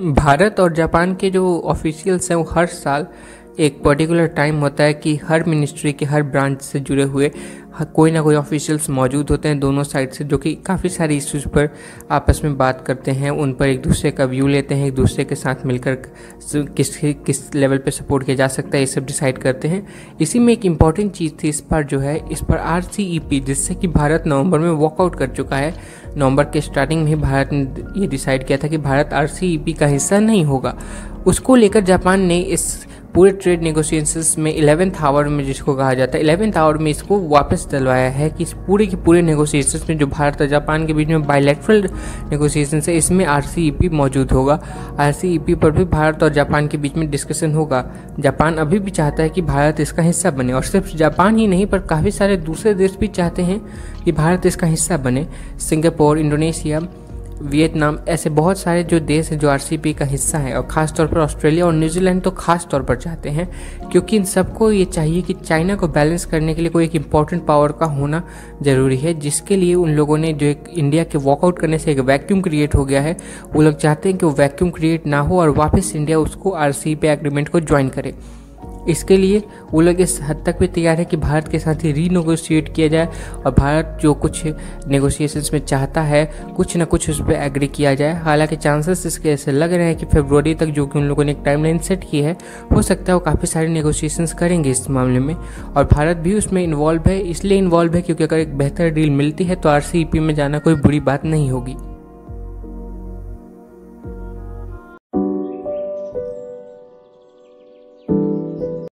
भारत और जापान के जो ऑफिशियल्स हैं वो हर साल एक पर्टिकुलर टाइम होता है कि हर मिनिस्ट्री के हर ब्रांच से जुड़े हुए कोई ना कोई ऑफिशियल्स मौजूद होते हैं दोनों साइड से, जो कि काफ़ी सारे इश्यूज़ पर आपस में बात करते हैं। उन पर एक दूसरे का व्यू लेते हैं, एक दूसरे के साथ मिलकर किस किस लेवल पे सपोर्ट किया जा सकता है, ये सब डिसाइड करते हैं। इसी में एक इंपॉर्टेंट चीज़ थी इस पर जो है, इस पर आरसीईपी जिससे कि भारत नवंबर में वॉकआउट कर चुका है। नवंबर के स्टार्टिंग में भारत ने ये डिसाइड किया था कि भारत आरसीईपी का हिस्सा नहीं होगा। उसको लेकर जापान ने इस पूरे ट्रेड नेगोशिएशंस में इलेवेंथ आवर में जिसको कहा जाता है इलेवेंथ आवर में इसको वापस डलवाया है कि इस पूरे के पूरे नेगोशिएशंस में जो भारत और जापान के बीच में बायलैटरल नेगोशिएशंस है, इसमें आरसीईपी मौजूद होगा। आर पर भी भारत और जापान के बीच में डिस्कशन होगा। जापान अभी भी चाहता है कि भारत इसका हिस्सा बने और सिर्फ़ जापान ही नहीं, पर काफ़ी सारे दूसरे देश भी चाहते हैं कि भारत इसका हिस्सा बने। सिंगापुर, इंडोनेशिया वियतनाम ऐसे बहुत सारे जो देश हैं जो आरसीपी का हिस्सा है और ख़ास तौर पर ऑस्ट्रेलिया और न्यूजीलैंड तो ख़ास तौर पर चाहते हैं, क्योंकि इन सबको ये चाहिए कि चाइना को बैलेंस करने के लिए कोई एक इंपॉर्टेंट पावर का होना ज़रूरी है, जिसके लिए उन लोगों ने जो एक इंडिया के वॉकआउट करने से एक वैक्यूम क्रिएट हो गया है। वो लोग चाहते हैं कि वो वैक्यूम क्रिएट ना हो और वापस इंडिया उसको आरसीपी एग्रीमेंट को ज्वाइन करे। इसके लिए वो लोग इस हद तक भी तैयार है कि भारत के साथ ही रीनोगोशिएट किया जाए और भारत जो कुछ नेगोशिएशंस में चाहता है, कुछ ना कुछ उस पर एग्री किया जाए। हालाँकि चांसेस इसके ऐसे लग रहे हैं कि फेब्रुवरी तक जो कि उन लोगों ने एक टाइमलाइन सेट की है, हो सकता है वो काफ़ी सारे नेगोशिएशंस करेंगे इस मामले में। और भारत भी उसमें इन्वॉल्व है, इसलिए इन्वॉल्व है क्योंकि अगर एक बेहतर डील मिलती है तो आरसीईपी में जाना कोई बुरी बात नहीं होगी।